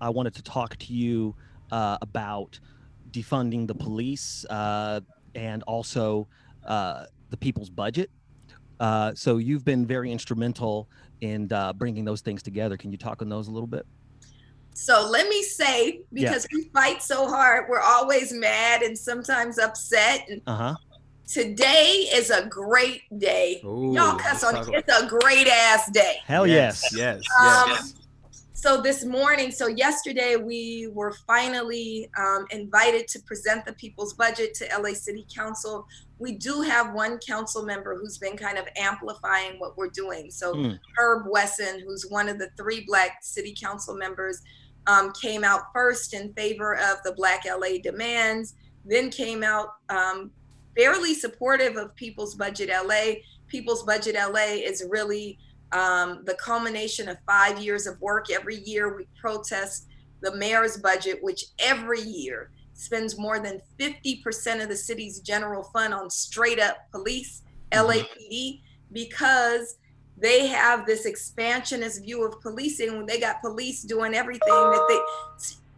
I wanted to talk to you uh, about defunding the police uh, and also uh, the people's budget. Uh, so you've been very instrumental in uh, bringing those things together. Can you talk on those a little bit? So let me say, because yeah. we fight so hard, we're always mad and sometimes upset. And uh-huh. Today is a great day. Ooh, Y'all cuss on it. It's a great ass day. Hell yes. Yes. Yes. Um, yes so this morning, so yesterday, we were finally um, invited to present the people's budget to LA City Council. We do have one council member who's been kind of amplifying what we're doing. So mm. Herb Wesson, who's one of the three Black City Council members, um, came out first in favor of the Black LA demands, then came out um, fairly supportive of People's Budget LA. People's Budget LA is really um, the culmination of five years of work. Every year we protest the mayor's budget, which every year spends more than 50% of the city's general fund on straight up police, mm-hmm. LAPD, because they have this expansionist view of policing when they got police doing everything that they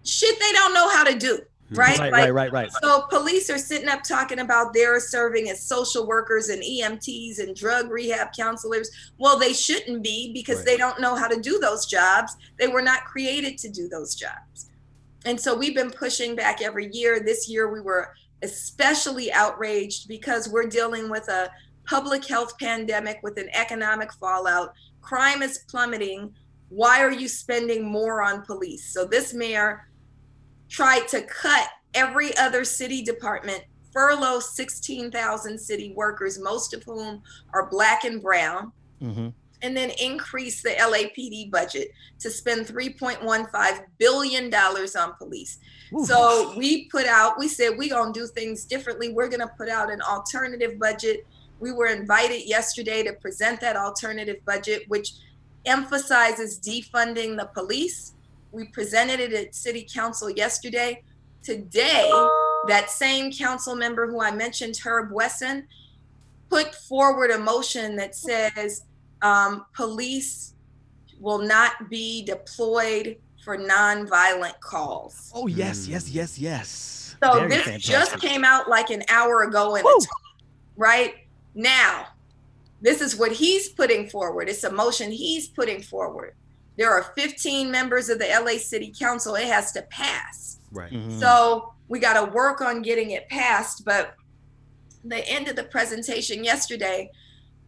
shit they don't know how to do. Mm-hmm. right? Right, like, right, right, right. So police are sitting up talking about they're serving as social workers and EMTs and drug rehab counselors. Well, they shouldn't be because right. they don't know how to do those jobs. They were not created to do those jobs. And so we've been pushing back every year. This year we were especially outraged because we're dealing with a public health pandemic with an economic fallout. Crime is plummeting. Why are you spending more on police? So this mayor tried to cut every other city department, furlough 16,000 city workers, most of whom are black and brown, mm-hmm. and then increase the LAPD budget to spend $3.15 billion on police. Ooh. So we put out, we said we're going to do things differently. We're going to put out an alternative budget. We were invited yesterday to present that alternative budget, which emphasizes defunding the police we presented it at city council yesterday. Today, that same council member who I mentioned, Herb Wesson, put forward a motion that says um, police will not be deployed for nonviolent calls. Oh, yes, yes, yes, yes. So Very this fantastic. just came out like an hour ago in the right now. This is what he's putting forward. It's a motion he's putting forward there are 15 members of the LA City Council. It has to pass. Right. Mm-hmm. So we got to work on getting it passed. But the end of the presentation yesterday,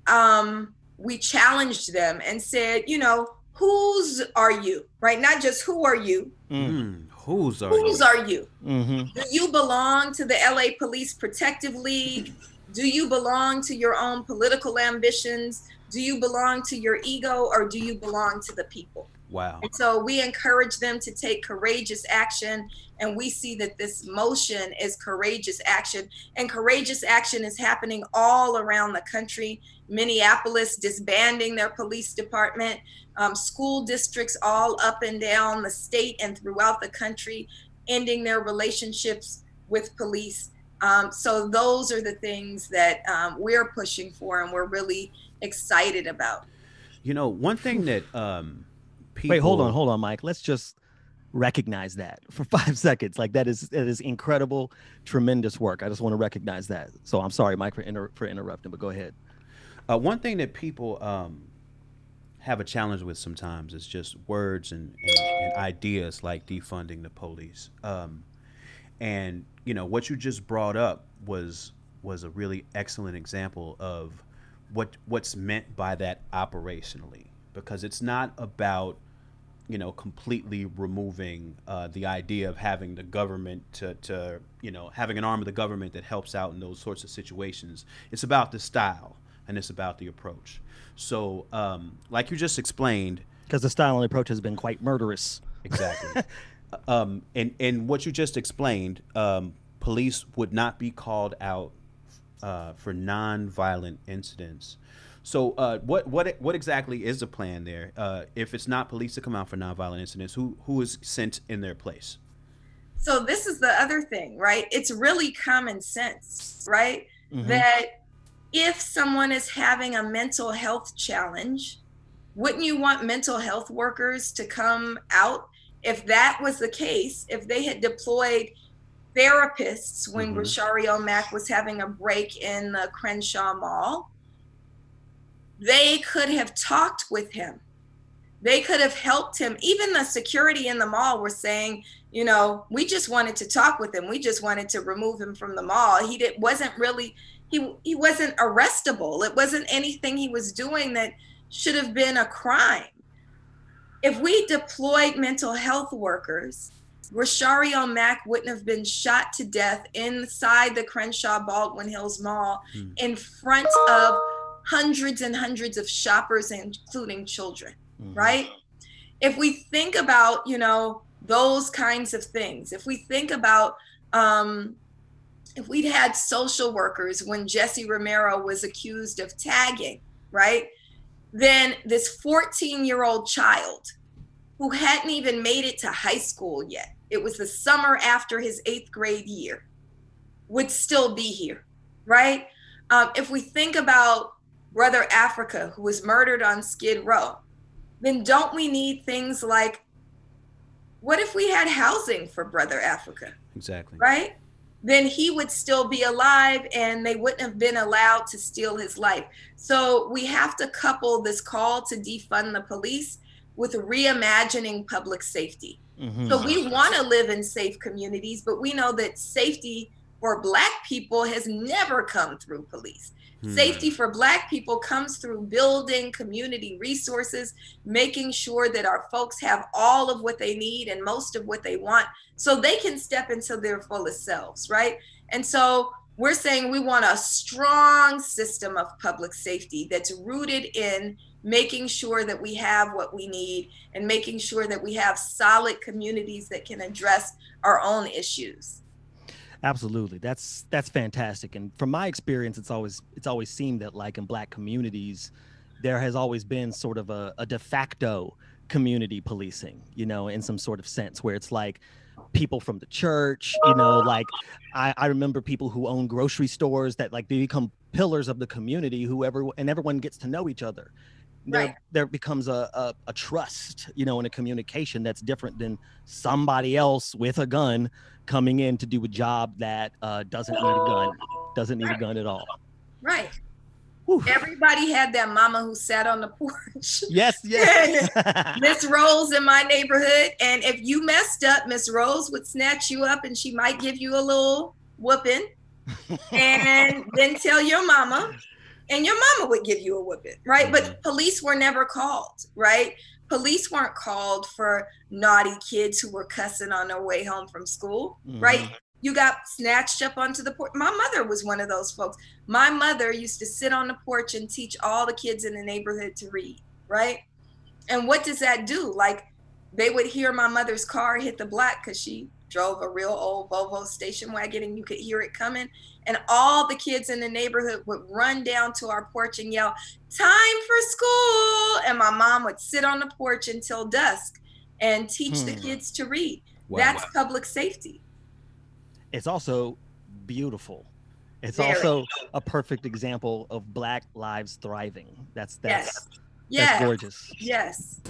um, we challenged them and said, you know, whose are you? Right? Not just who are you. Mm. Whose are whose you? are you? Mm-hmm. Do you belong to the LA Police Protective League? Do you belong to your own political ambitions? do you belong to your ego or do you belong to the people? Wow. And so we encourage them to take courageous action. And we see that this motion is courageous action. And courageous action is happening all around the country. Minneapolis disbanding their police department, um, school districts all up and down the state and throughout the country ending their relationships with police. Um, so those are the things that um, we're pushing for, and we're really excited about. You know, one thing that um people Wait, hold on, hold on, Mike. Let's just recognize that for five seconds. Like that is that is incredible, tremendous work. I just want to recognize that. So I'm sorry, Mike, for inter- for interrupting, but go ahead. Uh, one thing that people um, have a challenge with sometimes is just words and, and, and ideas like defunding the police. Um, and you know what you just brought up was was a really excellent example of what what's meant by that operationally. Because it's not about you know completely removing uh, the idea of having the government to, to you know having an arm of the government that helps out in those sorts of situations. It's about the style and it's about the approach. So um, like you just explained because the style and approach has been quite murderous. Exactly um, and and what you just explained um, police would not be called out uh, for non-violent incidents. So, uh, what what what exactly is the plan there? Uh, if it's not police to come out for non-violent incidents, who who is sent in their place? So this is the other thing, right? It's really common sense, right? Mm-hmm. That if someone is having a mental health challenge, wouldn't you want mental health workers to come out if that was the case, if they had deployed therapists when Mhm. Grechario Mack was having a break in the Crenshaw Mall, they could have talked with him. They could have helped him. Even the security in the mall were saying, you know, we just wanted to talk with him. We just wanted to remove him from the mall. He did, wasn't really he he wasn't arrestable. It wasn't anything he was doing that should have been a crime. If we deployed mental health workers, Grechario Mack wouldn't have been shot to death inside the Crenshaw Baldwin Hills Mall Hmm. in front of hundreds and hundreds of shoppers, including children, Mhm. right? If we think about, you know, those kinds of things, if we think about, um, if we'd had social workers when Jesse Romero was accused of tagging, right? Then this 14 year old child who hadn't even made it to high school yet, it was the summer after his eighth grade year, would still be here, right? Um, if we think about Brother Africa, who was murdered on Skid Row, then don't we need things like what if we had housing for Brother Africa? Exactly. right? Then he would still be alive and they wouldn't have been allowed to steal his life. So we have to couple this call to defund the police with reimagining public safety. Mhm. So we want to live in safe communities, but we know that safety for Black people has never come through police. Hmm. Safety for Black people comes through building community resources, making sure that our folks have all of what they need and most of what they want so they can step into their fullest selves, right? And so we're saying we want a strong system of public safety that's rooted in making sure that we have what we need and making sure that we have solid communities that can address our own issues. Absolutely. That's that's fantastic. And from my experience, it's always it's always seemed that like in black communities, there has always been sort of a, a de facto community policing, you know, in some sort of sense where it's like people from the church, you know, like I, I remember people who own grocery stores that like they become pillars of the community, whoever and everyone gets to know each other. There, Right. there becomes a, a, a trust, you know, in a communication that's different than somebody else with a gun coming in to do a job that uh, doesn't need a gun, doesn't need a gun at all. Right. Whew. Everybody had that mama who sat on the porch. Yes, yes. Miss Rose in my neighborhood. And if you messed up, Miss Rose would snatch you up and she might give you a little whooping and then tell your mama. And your mama would give you a whooping, right? But police were never called, right? Police weren't called for naughty kids who were cussing on their way home from school, right? Mhm. You got snatched up onto the porch. My mother was one of those folks. My mother used to sit on the porch and teach all the kids in the neighborhood to read, right? And what does that do? Like they would hear my mother's car hit the block because she drove a real old Volvo station wagon and you could hear it coming. And all the kids in the neighborhood would run down to our porch and yell, Time for school. And my mom would sit on the porch until dusk and teach the Hmm. kids to read. Wow. That's public safety. It's also beautiful. It's Very. also a perfect example of Black lives thriving. That's that's Yes. that's Yes. gorgeous. Yes.